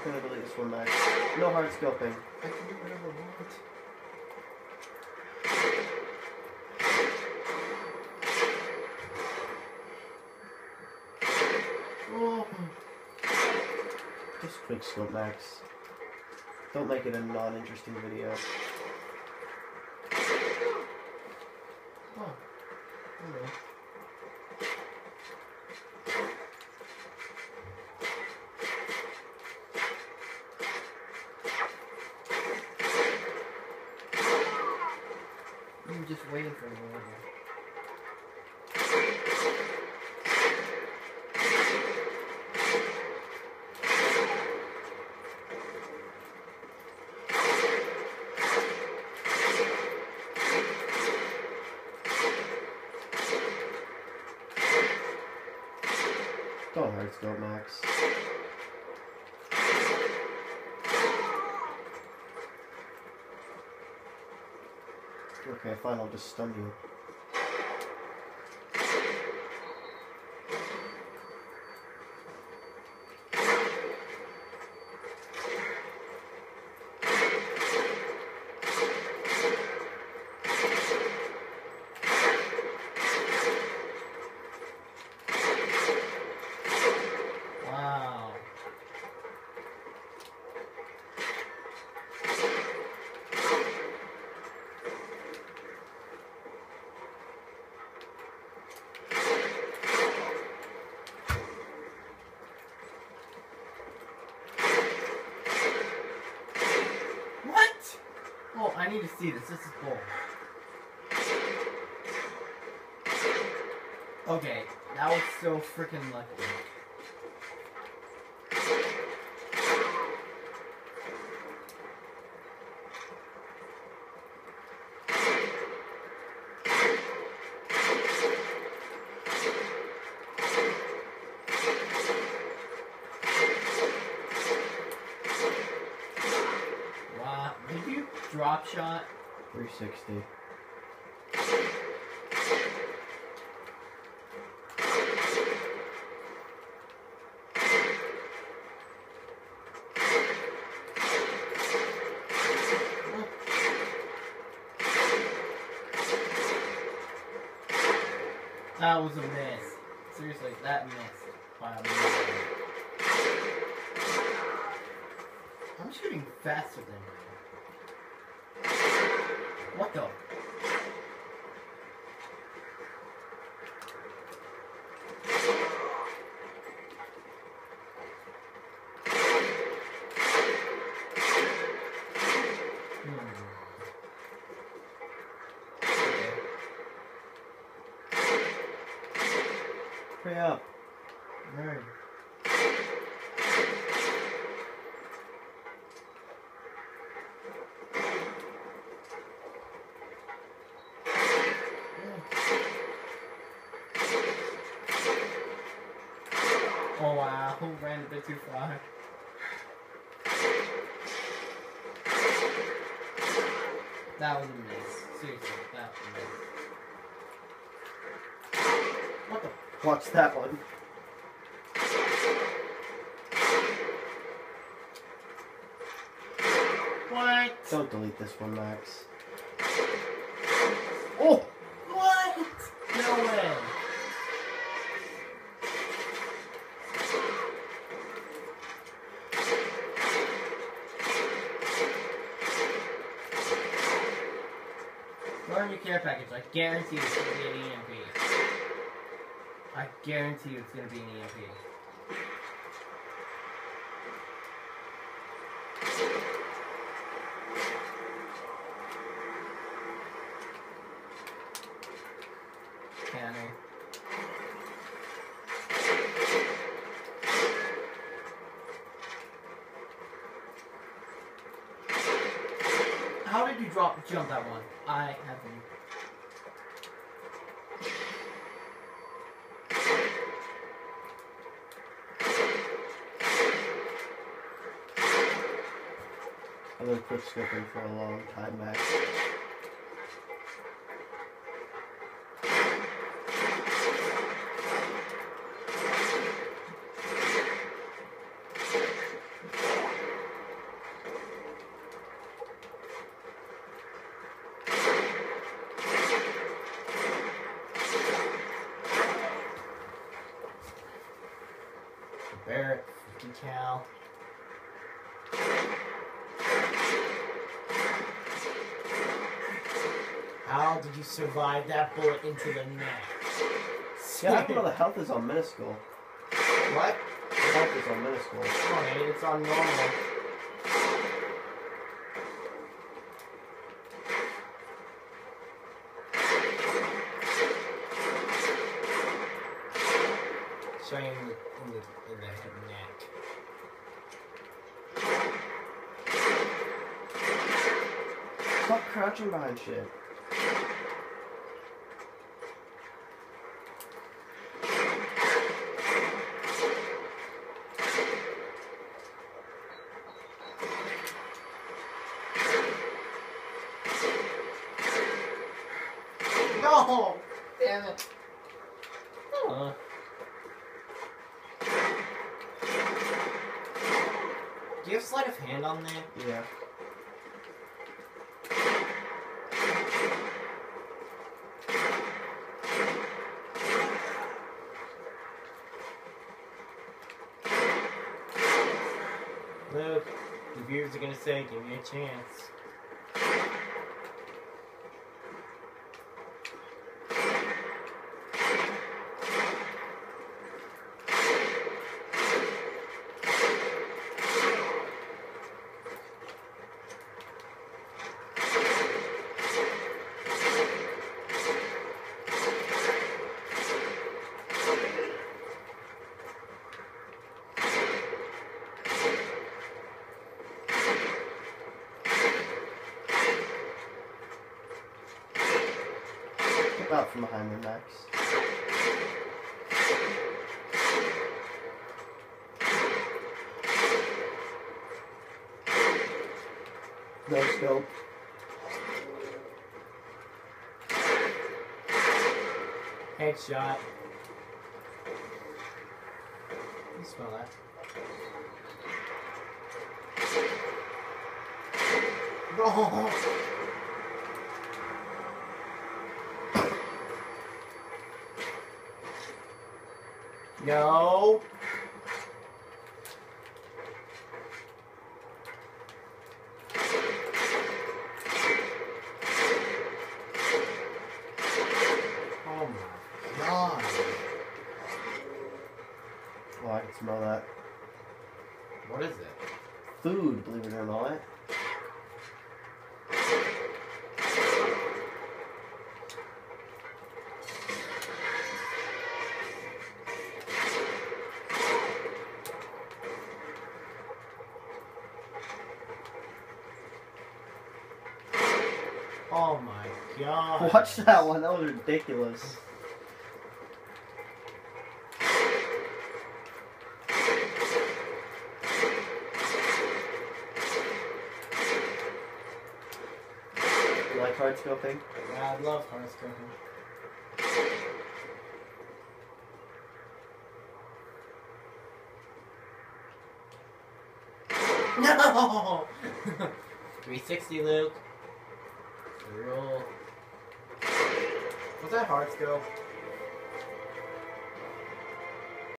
not gonna delete this one, Max. No hard scoping. I can do whatever I want. Oh, Just quick scope, Max. Don't make it a non-interesting video. oh. Hello. I'm just waiting for the order. Don't hard scope, Max. Okay, fine, I'll just stun you. Wow. What? Oh, I need to see this. This is cool. Okay, that was so freaking lucky. Drop shot? 360. That was a miss. Seriously, that. Wow. I'm shooting faster than. What the? Hmm. Hurry up. Right. Oh wow, ran a bit too far. That was a miss. Seriously, that was a miss. What the? Watch that one. What? Don't delete this one, Max. Oh! What? No way. Learn your care package. I guarantee it's gonna be an EMP. I guarantee you it's gonna be an EMP. How did you drop jump that one? I haven't. I've been quick scoping for a long time, Max. How did you survive that bullet into the neck? Yeah, I don't know the health is on minuscule. What? The health is on minuscule. Come on, man, it's on normal. In the, in the, in the neck. Stop crouching behind shit. No! Damn it. Do you have sleight of hand on there? Yeah. Luke, the viewers are gonna say, give me a chance. Out from behind me, Max. No scope. Headshot. You smell that? No! No! Oh my god! I can smell that. What is it? Food, believe it or not. Oh my Watch that one, that was ridiculous. You like hard scoping? Yeah, I love horoscoping. No! 360 Luke. Roll. That hard scope?